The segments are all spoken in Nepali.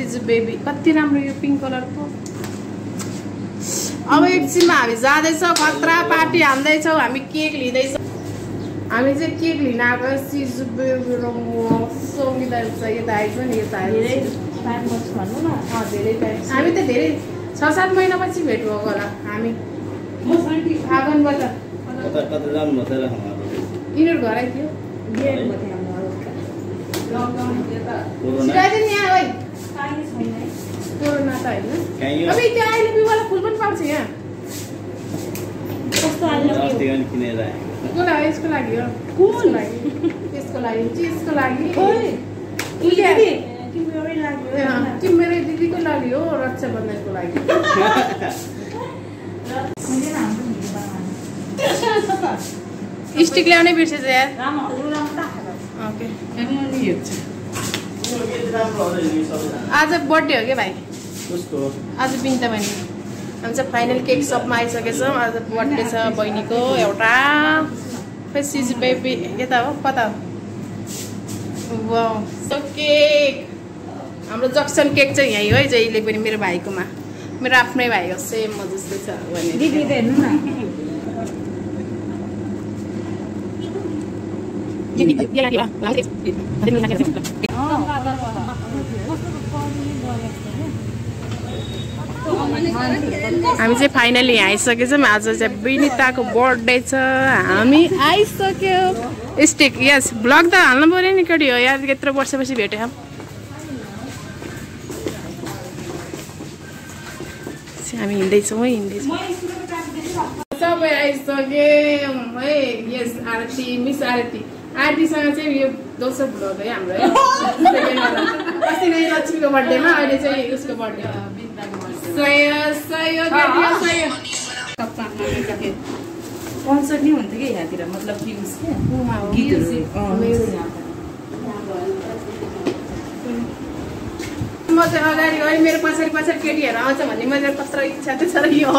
सिज बेबी कति राम्रो यो पिङ्क कलरको अब एकछिनमा हामी जाँदैछौँ खतरा पार्टी हान्दैछौँ हामी केक लिँदैछौँ हामी चाहिँ केक लिन आएको सिज बेबी र म सङ्गीता छ यता आएछ नि यता धेरै भन्नु न टाइम हामी त धेरै छ सात महिनापछि भेट भएको होला हामी फागुनबाट यिनीहरू घर यहाँ है कोरोना त होइन कहीँ अब त्यो फुल पनि पाउँछ यहाँ यसको लागि हो। कुन? यसको लागि चिजको लागि तिम्रो दिदीको लागि हो रक्षाबन्धनको लागि स्टिक ल्याउनै बिर्सेछ यार। रामा रामा राखेर ओके। राम्रो होला नि सबैजना आज बर्थडे हो क्या भाइ उसको आज बिन्ता बहिनी हामी चाहिँ फाइनल केक सपमा आइसकेछौँ आज बर्थडे छ बहिनीको एउटा खै सिज बेबी यता हो कता हो सो केक हाम्रो जक्सन केक चाहिँ यहीँ हो है जहिले पनि मेरो भाइकोमा मेरो आफ्नै भाइ हो सेम म जस्तै छ भने दिदी त हेर्नु न हामी चाहिँ फाइनली आइसकेछौँ। आज चाहिँ विनिताको बर्थडे छ। हामी आइसक्यो। स्टिक यस ब्लग त हाल्नु पऱ्यो नि केटी हो यार यत्रो वर्षपछि भेट्यो। हामी हिँड्दैछौँ है हिँड्दैछौँ। सबै आइसक्यौँ। है यस आरती मिस आरती। आरतीसँग चाहिँ यो दोस्रो भ्लग है हाम्रो है। अस्ति नै लक्ष्मीको बर्थडेमा अहिले चाहिँ उसको बर्थडे कन्सर्ट नै हुन्थ्यो कि यहाँतिर? मतलब. यहाँ म चाहिँ अगाडि है मेरो पछाडि पछाडि केटीहरू आउँछ भन्ने मेरो कत्रो इच्छा त छ यो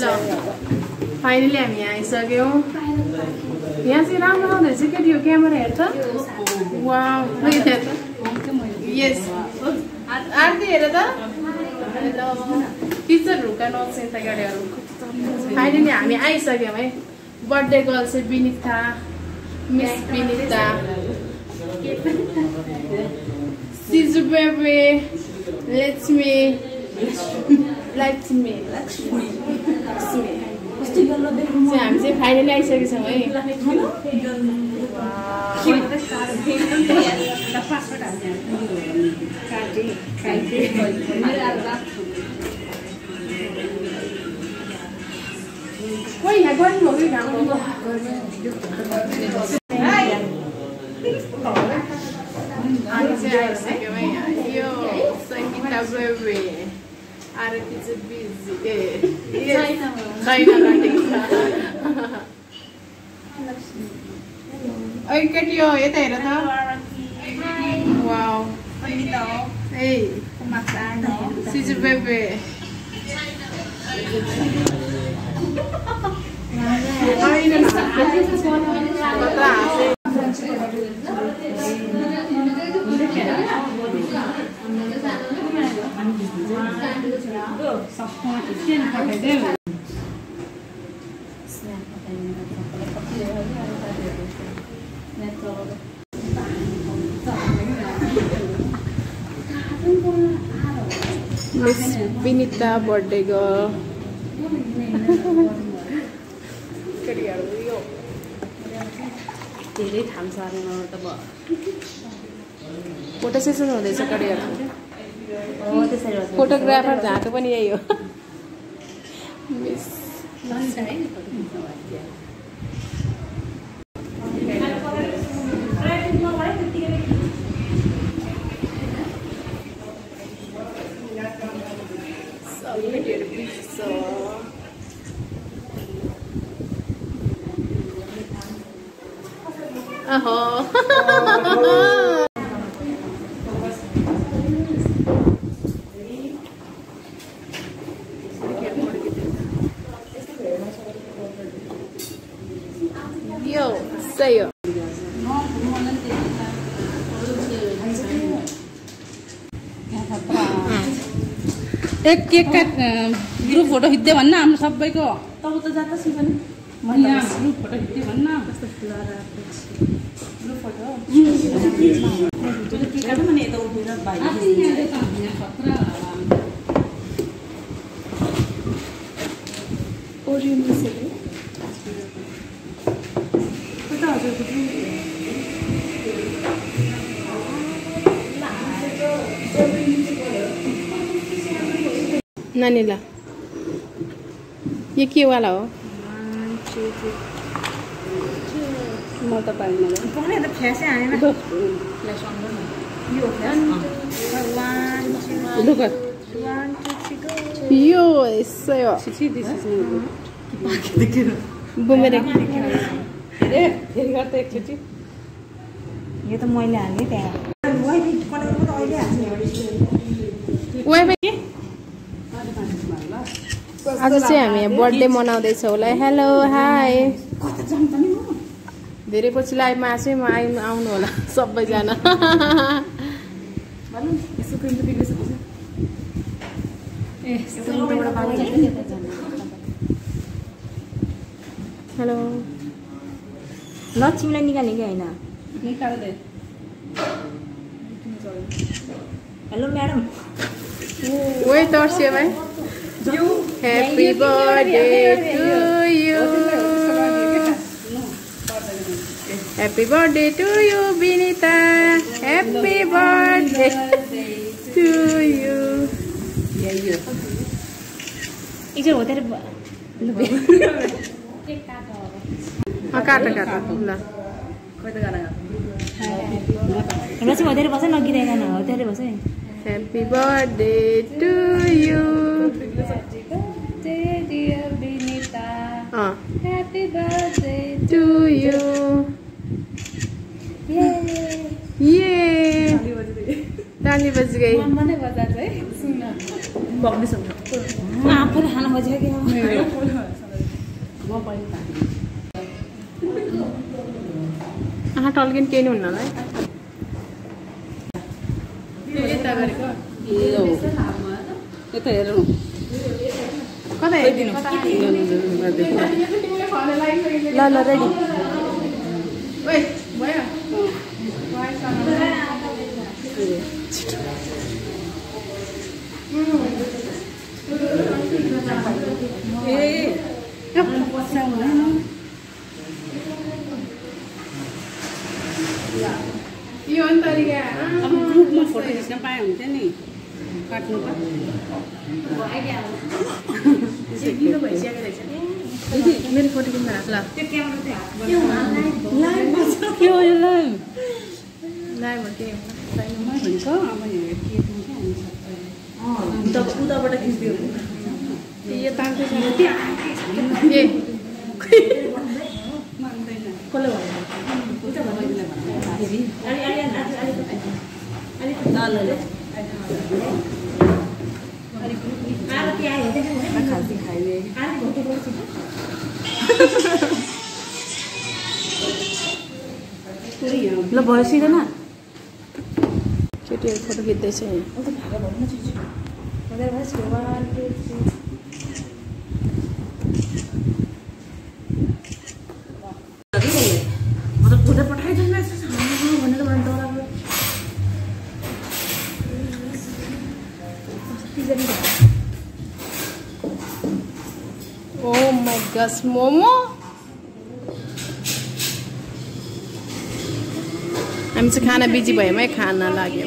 दामी। फाइनली हामी आइसक्यौँ यहाँ चाहिँ राम्रो आउँदो रहेछ केटी हो क्यामेरा हेर त वा यस आरती हेर त टिचर ढुक्का नक्सिन त गाडीहरू फाइनली हामी आइसक्यौँ है बर्थडे गर्ल चाहिँ विनिता मिस विनिता लक्ष्मी कस्तो गल्लो देख्नु चाहिँ हामी चाहिँ फाइनली आइसकेको छौँ है यहाँ कि घाम हामी चाहिँ आइसक्यौँ है यहाँ। यो सङ्गीता बेबे आरती चाहिँ बिजी ए छैन रहेको छ ऐ केटी हो यता हेर त वाउ ए सिजु बेबे होइन न, कता हाँसे मिस विनिता बर्थडे गर्ल केटीहरू यो धेरै त भयो फोटो सेसन हुँदैछ हो। फोटोग्राफर झाँको पनि यही हो। मिस। सबै एक केक काट ग्रुप फ़ोटो खिच्दै भन्न हाम्रो सबैको। तब त पनि। यहाँ ग्रुप फ़ोटो खिच्दै भन्न। ग्रुप फ़ोटो केक यता उभिएर नानीला यो के वाला हो म त पाइनँ यो यसै हो छिछि दिस बुमेरे ए फेरि गर्दा एकचोटि यो त मैले हालेँ त्यहाँ वाइफाई आज चाहिँ हामी यहाँ बर्थडे मनाउँदैछौँ होला। हेलो हाई धेरै पछि लाइभमा आएको म आइ आउनु होला सबैजना। हेलो लक्ष्मीलाई निकाल्ने कि होइन? हेलो म्याडम Wait, तर्सियो भाइ। Happy birthday to you happy birthday to you Vinita happy birthday to you एकचोटि हो तेरो काट काट ल एउटा चाहिँ हतियार बस्छ नगिँदैन हतियार बस्छ है happy birthday to you Happy birthday to you ये ताली बज गई मनै बजाज है सुन आफूले खाना खोजेको कि म पनि आँखा टल्किन केही नि हुन्न है यता गरेको यता हेरौँ कता हेरिदिनु ल ल रेडी ओइ भयो ए यो हो नि तरिका अब ग्रुपमा फोटो खिच्न पाए हुन्थ्यो नि काट्नु त। रहेछ। मेरो फोटो किन ल। के हो यो लाइभ? लाइभ हो? के हुन्छ अब हेरेर के दिन्छ हामी सबै। उताबाट खिचिदियो। यो तान्छु ए मान्दैन कसले भन्यो उता बहिनीलाई भन्नु ल ल ल खाल्ती खाइले ल भयो सिधै न केटीहरू फोटो खिच्दैछ ओ माई गस मोमो हामी चाहिँ खाना बिजी है खाना लाग्यो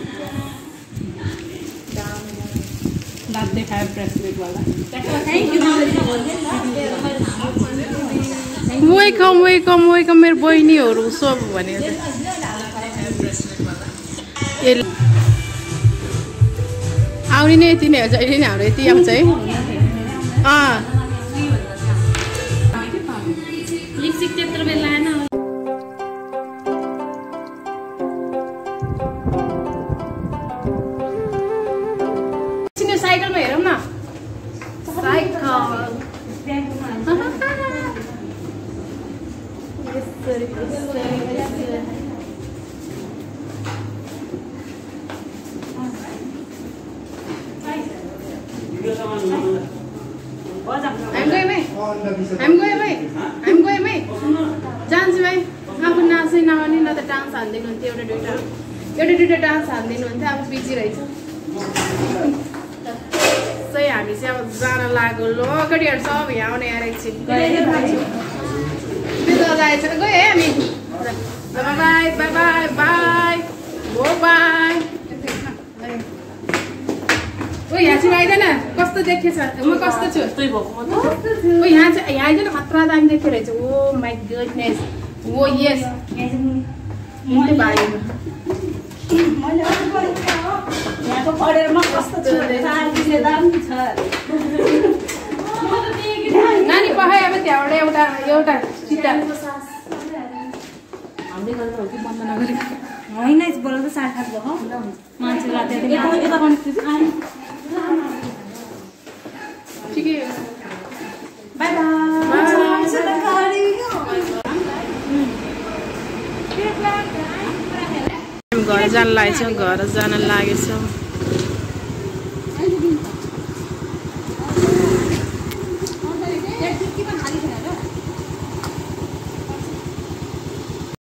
दाँत देखायो ब्रेसलेटवाला वेलकम वेलकम वेलकम मेरो बहिनीहरू सब ए आउने नै यति नै हो जहिले नै हाम्रो यति आउँछ है। अँ। जान्छु है आफू नाच्दै नआउने न त डान्स हालिदिनु हुन्थ्यो एउटा दुइटा एउटा दुइटा डान्स हालिदिनु हुन्थ्यो अब बिजी रहेछ चाहिँ हामी चाहिँ अब जान लाग्यो लो केटीहरू सब यहाँ आउने आएर एकछिन त्यो त आएछ गयो बाई बाई हो ओ यहाँ चाहिँ आइदैन। कस्तो देखेछ म कस्तो छु? ओ यहाँ चाहिँ यहाँ आइज न खतरा दामी देखेर रहेछ। ओ माई गुडनेस। ओ यस मुन्टे भाइ। यहाँको पढेरमा कस्तो छ दाम छ। नानी पखायो अब त्यहाँबाट एउटा एउटा चिता होइन बोलाउँदा साढे सात भयो मान्छे राति ठिकै बाई बाई घर जान लागेछौँ घर जान लागेछौँ